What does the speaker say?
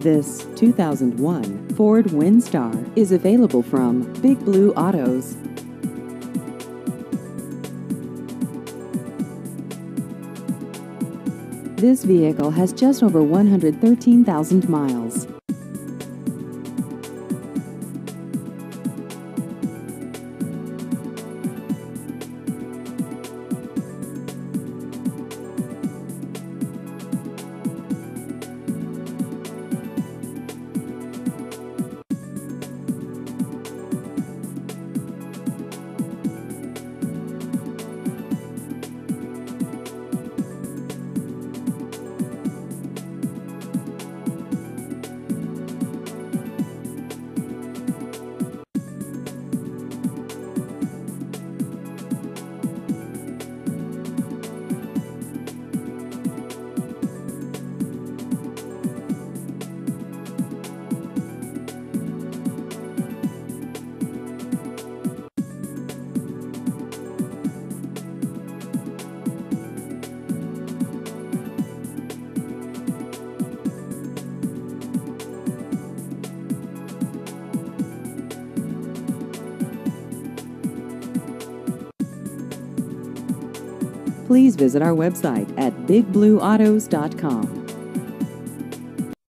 This 2001 Ford Windstar is available from Big Blue Autos. This vehicle has just over 113,000 miles. Please visit our website at bigblueautos.com.